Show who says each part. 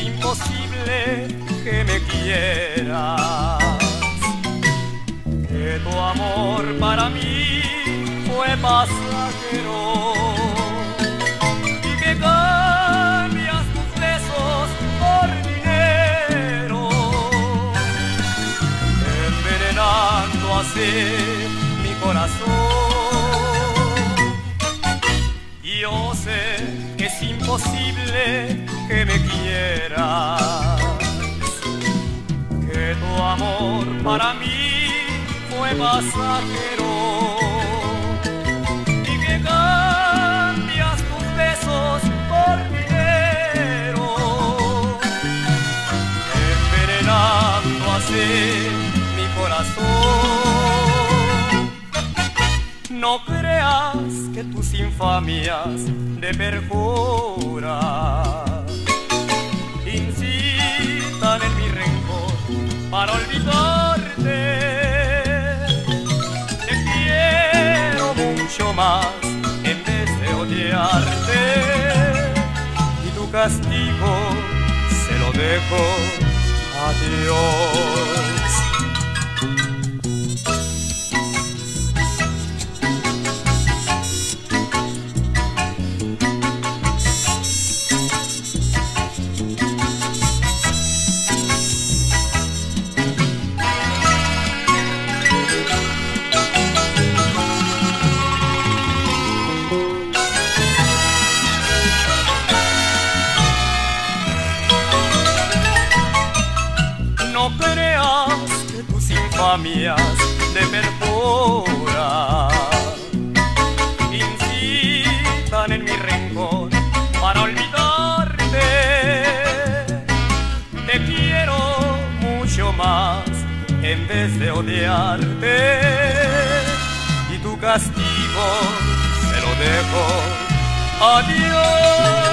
Speaker 1: imposible que me quieras. Que tu amor para mí fue pasajero. Y que cambias tus besos por dinero. Envenenando así que es imposible que me quieras, que tu amor para mí fue pasajero. Y que cambias tus besos por dinero, envenenando así mi corazón. No creas que tus infamias de perjura incitan en mi rencor para olvidarte. Te quiero mucho más en vez de odiarte y tu castigo se lo dejo a Dios. Infamias de perjura incitan en mi rencor para olvidarte. Te quiero mucho más en vez de odiarte y tu castigo se lo dejo a Dios.